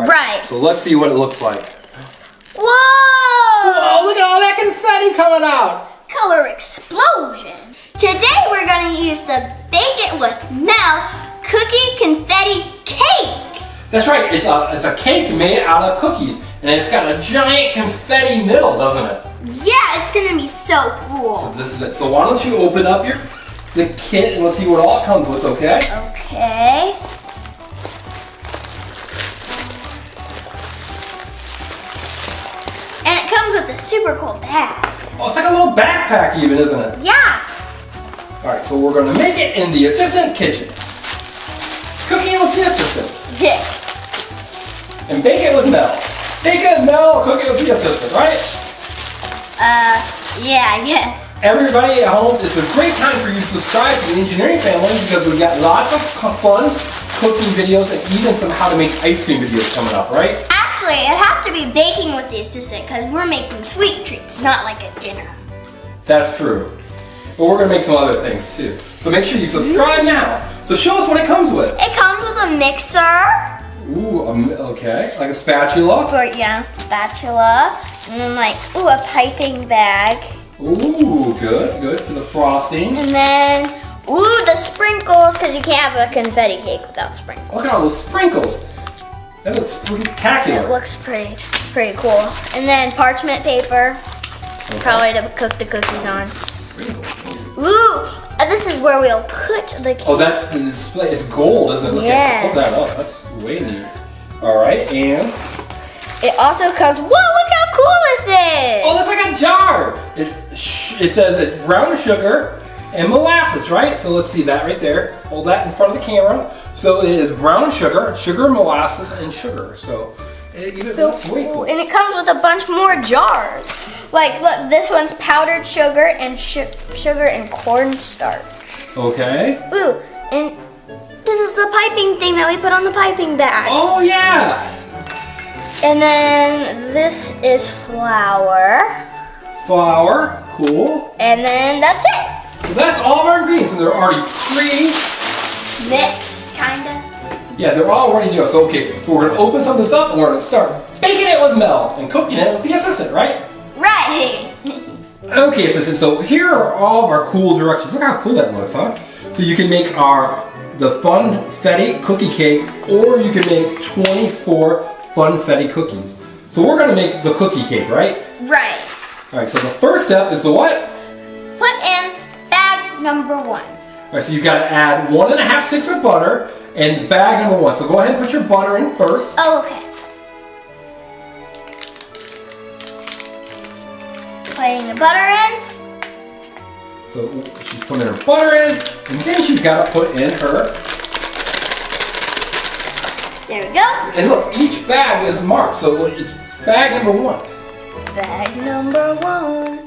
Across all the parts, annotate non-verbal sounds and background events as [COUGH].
All Right. So let's see what it looks like. Whoa! Oh, look at all that confetti coming out. Color explosion. Today we're gonna use the Bake It With Mel Cookie Confetti Cake. That's right. It's a it's a cake made out of cookies, and it's got a giant confetti middle, doesn't it? Yeah, it's gonna be so cool. So this is it. So why don't you open up your the kit and let's see what all comes with, okay? Okay. A super cool bag. Oh, it's like a little backpack even, isn't it? Yeah. All right, so we're gonna make it in the assistant kitchen. Cooking with the assistant. Yeah. And bake it with Mel. Bake it with Mel, cook it with the assistant, right? Uh, yeah, I guess. Everybody at home, it's a great time for you to subscribe to the engineering family because we've got lots of fun cooking videos and even some how to make ice cream videos coming up, right? Actually, it'd have to be baking with the assistant because we're making sweet treats, not like a dinner. That's true. But we're gonna make some other things too. So make sure you subscribe now. So show us what it comes with. It comes with a mixer, Ooh, um, okay, like a spatula. or yeah, spatula, and then like, ooh, a piping bag. Ooh, good, good for the frosting. And then, ooh, the sprinkles, because you can't have a confetti cake without sprinkles. Look at all those sprinkles. That looks pretty tacky. It looks pretty, pretty cool. And then parchment paper, probably to cook the cookies on. Ooh, uh, this is where we'll put the cake. Oh, that's the display. It's gold, isn't it? Look at Yeah. hold that up. That's way neat. All right, and It also comes, whoa, look how cool is this is! oh, that's like a jar. It's it says it's brown sugar and molasses, right? So let's see that right there. Hold that in front of the camera. So it is brown sugar, sugar, molasses, and sugar. So it, even so cool. And it comes with a bunch more jars. Like, look, this one's powdered sugar and su- sugar and cornstarch. Okay. Ooh, and this is the piping thing that we put on the piping bag. Oh yeah. And then this is flour. Flour. Cool. And then that's it. So that's all of our ingredients, and they're already pre Mix, kinda. Yeah, they're all ready to go. So okay, so we're gonna open some of this up and we're gonna start baking it with Mel and cooking it with the assistant, right? Right. Okay, assistant. So here are all of our cool directions. Look how cool that looks, huh? So you can make our the funfetti cookie cake, or you can make 24 funfetti cookies. So we're gonna make the cookie cake, right? right. All right. So the first step is the what? Put in bag number one. All right. So you've gotta add one and a half sticks of butter and bag number one. So go ahead and put your butter in first. Oh, okay. Putting the butter in. So she's putting her butter in, and then she's got to put in her. There we go. And look, each bag is marked, so it's bag number one. Bag number one.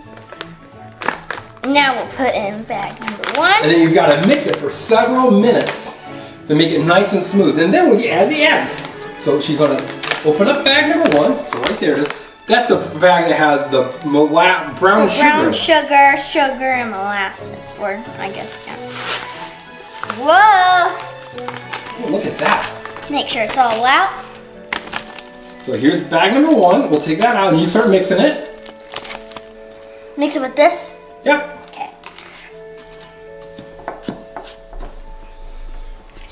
Now we'll put in bag number one. And then you've got to mix it for several minutes to make it nice and smooth. And then we add the eggs. So she's gonna open up bag number one. So right there it is. That's the bag that has the mola- brown sugar. Brown sugar, sugar, and molasses. Or, I guess, yeah. Whoa! Oh, look at that. Make sure it's all out. So here's bag number one. We'll take that out and you start mixing it. Mix it with this. Yep.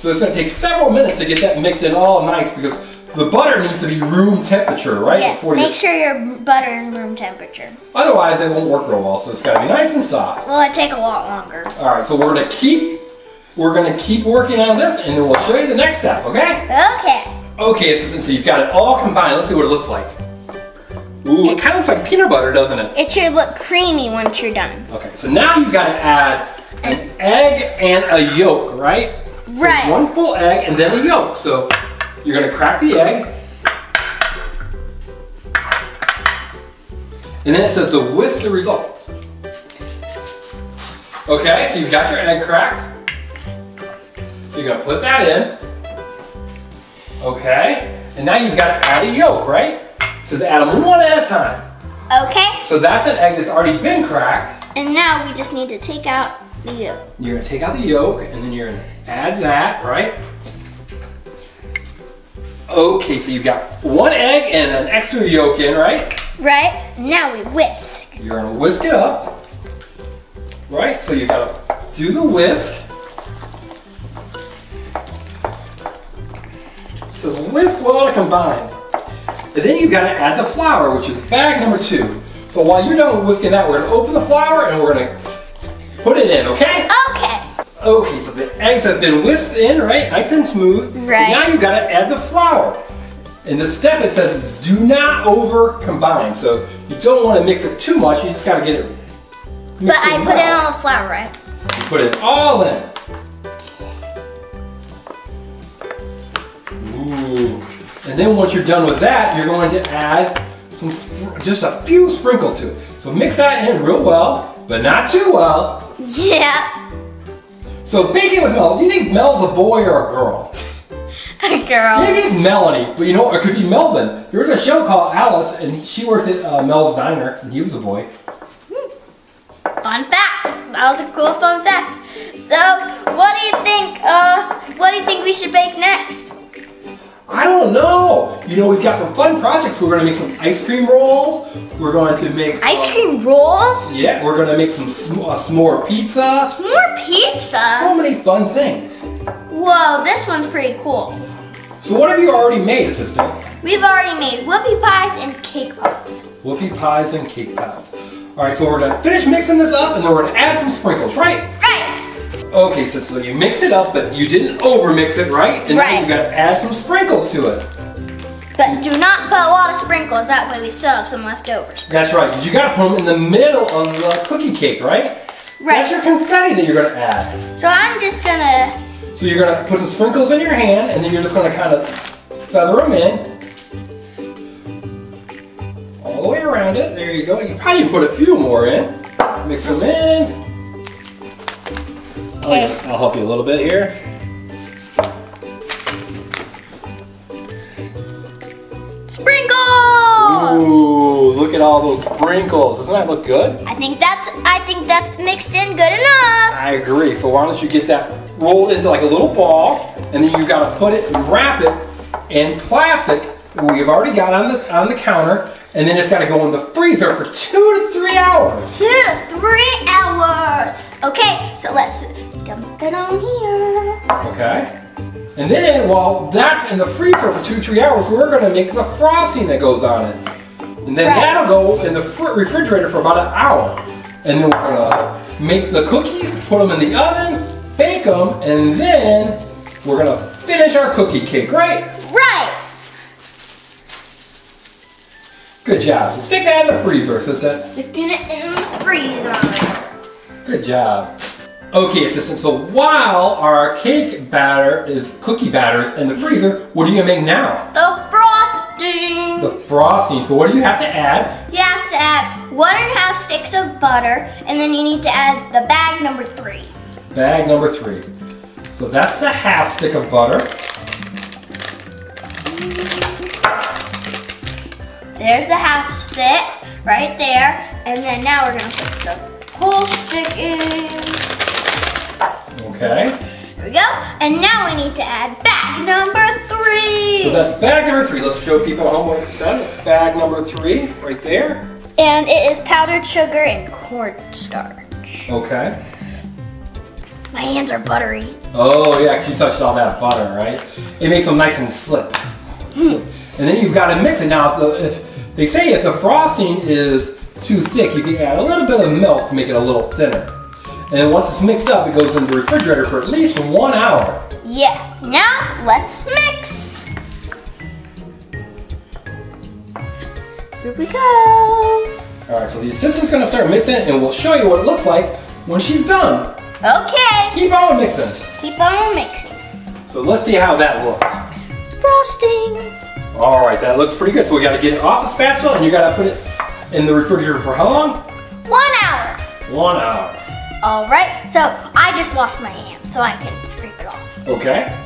So it's gonna take several minutes to get that mixed in all nice because the butter needs to be room temperature, right? Yes, Before you- make sure your butter is room temperature. Otherwise, it won't work real well. So it's gotta be nice and soft. Well, it take a lot longer. All right, so we're gonna keep we're gonna keep working on this, and then we'll show you the next step. Okay? Okay. Okay, assistant. So you've got it all combined. Let's see what it looks like. Ooh, it kind of looks like peanut butter, doesn't it? It should look creamy once you're done. Okay, so now you've got to add an egg and a yolk, right? So one full egg and then a yolk. So you're gonna crack the egg. And then it says to whisk the results. Okay, so you've got your egg cracked. So you're gonna put that in. Okay, and now you've got to add a yolk, right? It says add them one at a time. Okay. So that's an egg that's already been cracked. And now we just need to take out the yolk. You're gonna take out the yolk and then you're gonna add that, right? Okay, so you've got one egg and an extra yolk in, right? Right? Now we whisk. You're gonna whisk it up. Right? So you gotta do the whisk. So whisk well to combine. And then you've got to add the flour, which is bag number two. So while you're done whisking that, we're gonna open the flour and we're gonna put it in, okay? Okay. Okay, so the eggs have been whisked in, right? Nice and smooth. Right. Now you've got to add the flour. In the step it says is do not over combine. So you don't want to mix it too much, you just got to get it But I put well. on the flour, right? You put it all in. Ooh. And then once you're done with that, you're going to add some, just a few sprinkles to it. So mix that in real well, but not too well. Yeah. So baking with Mel, do you think Mel's a boy or a girl? A girl. Maybe it's Melanie, but you know, it could be Melvin. There was a show called Alice, and she worked at uh, Mel's Diner, and he was a boy. Fun fact. That was a cool fun fact. So, what do you think? Uh, what do you think we should bake next? I don't know. You know, we've got some fun projects. We're going to make some ice cream rolls. We're going to make Ice uh, cream rolls? Yeah, we're going to make some sm- uh, s'more pizza. More pizza? So many fun things. Whoa, this one's pretty cool. So what have you already made, assistant? We've already made whoopie pies and cake pops. Whoopie pies and cake pops. All right, so we're going to finish mixing this up, and then we're going to add some sprinkles, right? Okay, so, so you mixed it up, but you didn't over mix it, right? And now Right. you've got to add some sprinkles to it. But do not put a lot of sprinkles. That way we still have some leftovers. That's right, because you got to put them in the middle of the cookie cake, right? Right. That's your confetti that you're going to add. So I'm just gonna. So you're going to put some sprinkles in your hand, and then you're just going to kind of feather them in. All the way around it. There you go. You probably put a few more in. Mix them in. Okay. I'll help you a little bit here. Sprinkles! Ooh, look at all those sprinkles. Doesn't that look good? I think that's. I think that's mixed in good enough. I agree. So why don't you get that rolled into like a little ball, and then you got to put it and wrap it in plastic we've already got on the on the counter, and then it's got to go in the freezer for two to three hours. Two Okay. And then while that's in the freezer for two three hours, we're going to make the frosting that goes on it, and then Right. that'll go in the refrigerator for about an hour, and then we're going to make the cookies, put them in the oven, bake them, and then we're going to finish our cookie cake, right? Right. Good job. So stick that in the freezer, assistant. Sticking it in the freezer. Good job. Okay, assistant. So while our cake batter is cookie batters in the freezer, what are you gonna make now? The frosting. The frosting. So what do you have to add? You have to add one and a half sticks of butter, and then you need to add the bag number three. Bag number three. So that's the half stick of butter. There's the half stick right there, and then now we're gonna put the whole stick in. Okay. Here we go. And now we need to add bag number three. So that's bag number three. Let's show people at home what it said. Bag number three, right there. and it is powdered sugar and cornstarch. Okay. My hands are buttery. Oh yeah, you touched all that butter, right? It makes them nice and slip. Hmm. and then you've got to mix it. Now, if the, if, they say if the frosting is too thick, you can add a little bit of milk to make it a little thinner. And then once it's mixed up, it goes in the refrigerator for at least one hour. Yeah. Now let's mix. Here we go. All right, so the assistant's gonna start mixing, and we'll show you what it looks like when she's done. Okay. Keep on mixing. Keep on mixing. So let's see how that looks. Frosting. All right, that looks pretty good. So we got to get it off the spatula, and you got to put it in the refrigerator for how long? One hour. One hour. All right. So I just washed my hands so I can scrape it off. Okay.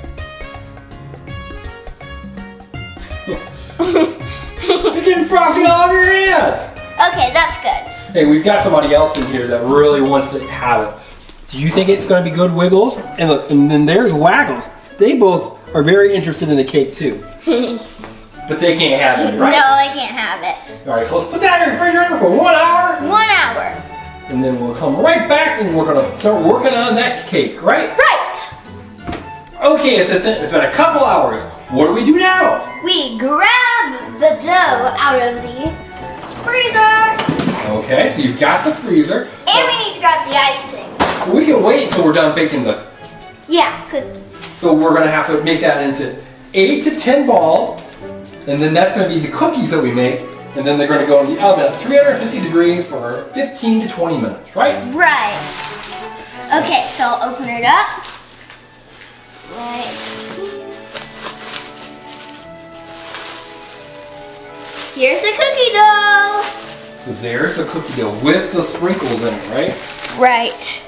[LAUGHS] You're getting frosting all over your hands. Okay, that's good. Hey, we've got somebody else in here that really wants to have it. Do you think it's going to be good, Wiggles? And look, and then there's Waggles. They both are very interested in the cake too. [LAUGHS] But they can't have it, right? No, I can't have it. All right, so let's put that in the refrigerator for one hour, One hour. And then we'll come right back and we're gonna start working on that cake, right? Right. Okay, assistant, it's been a couple hours. What do we do now? We grab the dough out of the freezer. Okay, so you've got the freezer. And we need to grab the icing. We can wait until we're done baking the. Yeah, cookie. So we're gonna have to make that into eight to ten balls, and then that's gonna be the cookies that we make, and then they're gonna go in the oven at 350 degrees for 15 to 20 minutes, right? Right. Okay, so I'll open it up. Right. Here's the cookie dough. So there's the cookie dough with the sprinkles in it, right? Right.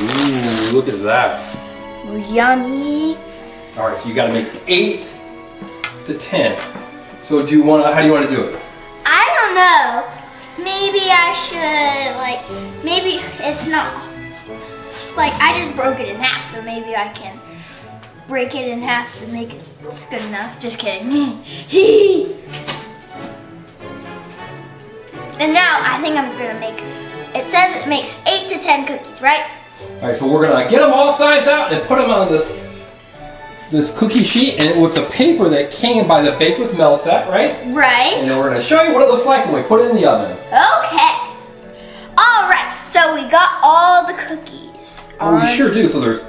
Ooh, look at that. Yummy. All right, so you got to make eight to ten. So do you want to? How do you want to do it? Know. Maybe I should like maybe it's not like I just broke it in half, so maybe I can break it in half to make it it's good enough. Just kidding. [LAUGHS] and now I think I'm gonna make it says it makes eight to ten cookies, right? All right, so we're gonna get them all sized out and put them on this this cookie sheet and with the paper that came by the Bake with Mel set, right? Right. And we're gonna show you what it looks like when we put it in the oven. Okay. Alright, so we got all the cookies. Oh, we sure do. So there's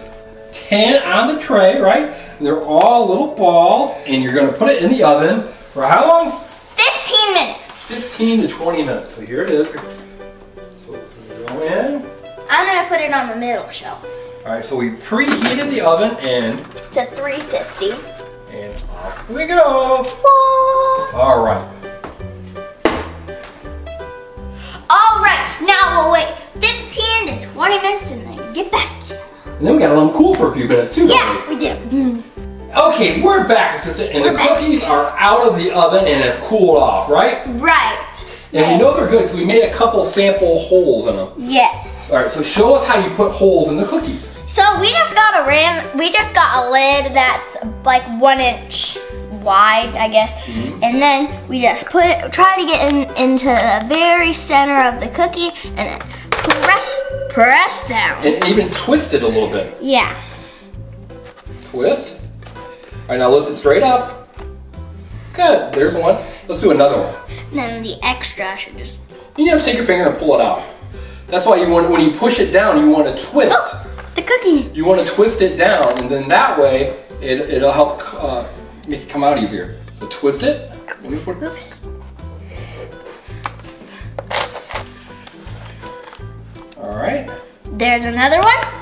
10 on the tray, right? They're all little balls, and you're gonna put it in the oven for how long? 15 minutes. 15 to 20 minutes. So here it is. So go in. I'm gonna put it on the middle shelf All right, so we preheated the oven and to 350. and off we go. What? All right. All right, now we'll wait 15 to 20 minutes and then get back to you. And then we gotta let them cool for a few minutes too. Yeah, we did. we? Mm-hmm. Okay, we're back, assistant, and We're the back. cookies are out of the oven and have cooled off, right? Right. And we know they're good because we made a couple sample holes in them. Yes. All right, so show us how you put holes in the cookies. So we just got a ran. We just got a lid that's like one inch wide, I guess, Mhm. and then we just put it. Try to get in into the very center of the cookie and then press press down. And even twist it a little bit. Yeah. Twist. All right, now lift it straight up. Good, there's one. Let's do another one. then the extra should just. You just take your finger and pull it out. That's why you want, when you push it down, you want to twist. Oh, the cookie. You want to twist it down, and then that way, it, it'll help uh, make it come out easier. So twist it. Let me put Oops. All right. There's another one.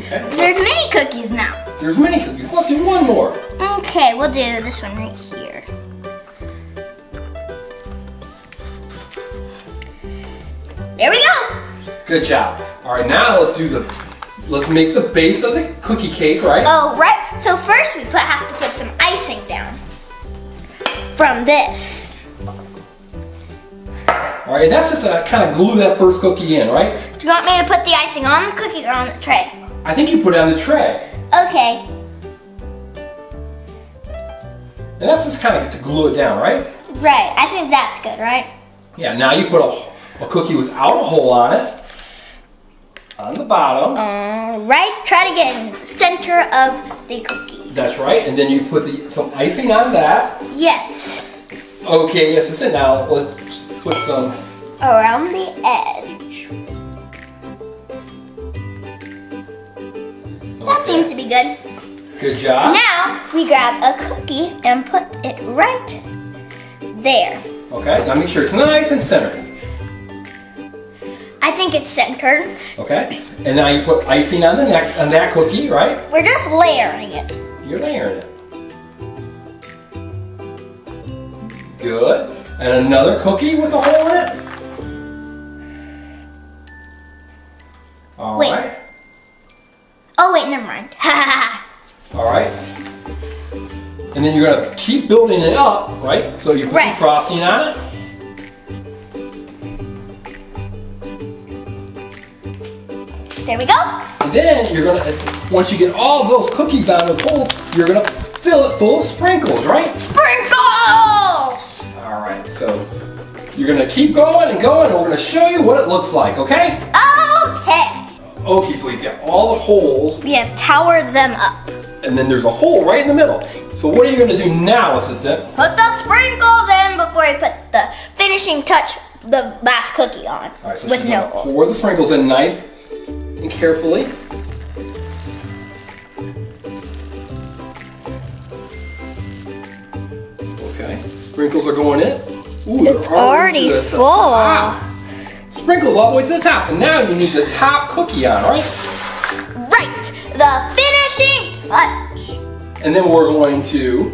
Okay. There's mini cookies now. There's many cookies. Let's do one more. Okay, we'll do this one right here. There we go. Good job. All right, now let's do the, let's make the base of the cookie cake, right? Oh, right. So first we put, have to put some icing down from this. All right, that's just to kind of glue that first cookie in, right? Do you want me to put the icing on the cookie or on the tray? I think you put it on the tray. Okay. And that's just kind of to glue it down, right? Right. I think that's good, right? Yeah, now you put a, a cookie without a hole on it. On the bottom. right Try to get in the center of the cookie. That's right. And then you put the, some icing on that. Yes. Okay, yes, so now let's put some. Around the edge. That Okay. seems to be good. Good job. Now we grab a cookie and put it right there. Okay, now make sure it's nice and centered. I think it's centered. Okay, and now you put icing on the next on that cookie, right? We're just layering it. You're layering it. Good. And another cookie with a hole in it. All Wait. right. Oh wait, never mind. [LAUGHS] All right. And then you're gonna keep building it up, right? So you put Right. some frosting on it. There we go. And then you're gonna, once you get all those cookies out of the holes, you're gonna fill it full of sprinkles, right? Sprinkles! All right, so you're gonna keep going and going, and we're gonna show you what it looks like, okay? Okay. Okay, so we've got all the holes, We have towered them up. and then there's a hole right in the middle. So what are you gonna do now, assistant? Put the sprinkles in before we put the finishing touch, the last cookie on. All right, so with she's no gonna pour the sprinkles in nice and carefully. Okay, sprinkles are going in. Ooh, It's already the full. Sprinkles all the way to the top, and now you need the top cookie on, right? Right. The finishing touch. And then we're going to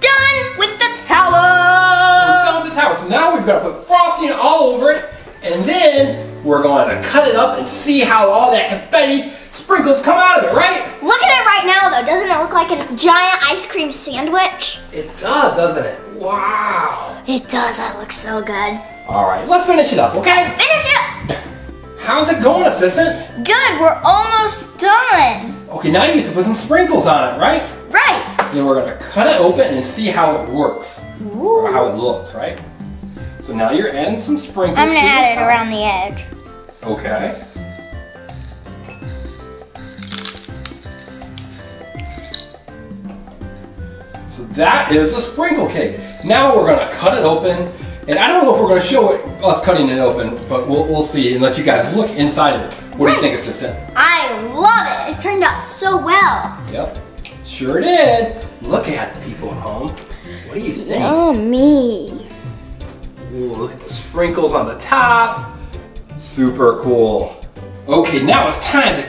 Done with the we're tower. done with the tower. So now we've got to put frosting all over it, and then we're going to cut it up and see how all that confetti sprinkles come out of it, right? Look at it right now, though. Doesn't it look like a giant ice cream sandwich? It does, doesn't it? Wow. It does. That looks so good. All right, let's finish it up, okay? Let's finish it up. How's it going, assistant? Good. We're almost done. Okay, now you get to put some sprinkles on it, right? Right. Then we're gonna cut it open and see how it works, or how it looks, right? So now you're adding some sprinkles. I'm gonna add it around the edge. Okay. So that is a sprinkle cake. Now we're gonna cut it open, and I don't know if we're gonna show it us cutting it open, but we'll, we'll see and let you guys look inside of it. What do you think, assistant? I love it. It turned out so well. Yep, sure did. Look at it, people at home. What do you think? Oh me. Ooh, look at the sprinkles on the top. Super cool. Okay, now it's time to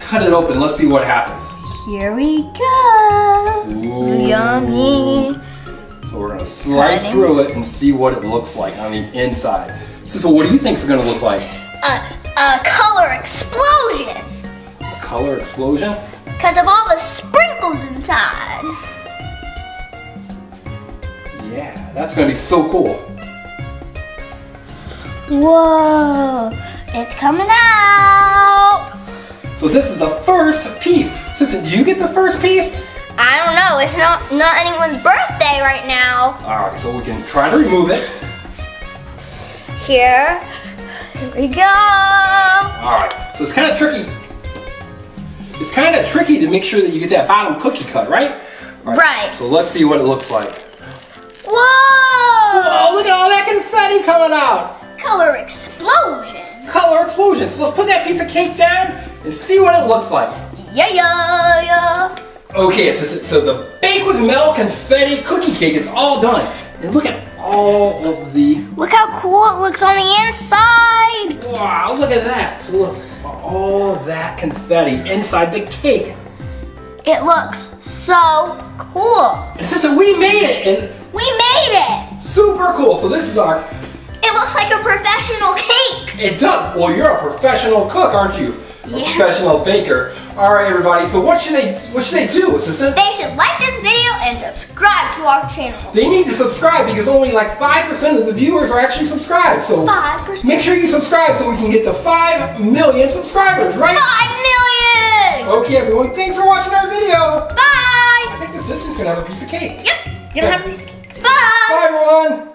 cut it open. Let's see what happens. Here we go. Ooh. Yummy. So we're gonna slice Cutting. through it and see what it looks like on the inside. So, so what do you think it's gonna look like? A, a color explosion. A color explosion? Because of all the sprinkles inside. Yeah, that's gonna be so cool. Whoa. It's coming out. So this is the first piece. Sister, do you get the first piece? I don't know. It's not not anyone's birthday right now. All right, so we can try to remove it. Here. Here we go. All right, so it's kind of tricky. It's kind of tricky to make sure that you get that bottom cookie cut, right? All Right. So let's see what it looks like. Whoa. Oh, look at all that confetti coming out. Color explosion. Color explosion. So let's put that piece of cake down and see what it looks like. Yeah, yeah, yeah. Okay, so, so the bake with Mel confetti cookie cake is all done. And look at all of the, Look how cool it looks on the inside. wow, look at that. So look, all that confetti inside the cake. It looks so cool. And we made it, and We made it. super cool. So this is our, It looks like a professional cake. it does, well, you're a professional cook, aren't you? A Yeah. professional baker. All right, everybody, so what should they, what should they do, assistant? They should like this video and subscribe to our channel. They need to subscribe because only like 5% of the viewers are actually subscribed. So 5%. make sure you subscribe so we can get to 5 million subscribers, right? Five million. Okay, everyone, thanks for watching our video. Bye. I think the sister's gonna have a piece of cake. Yep. Gonna have this. Bye. Bye, everyone.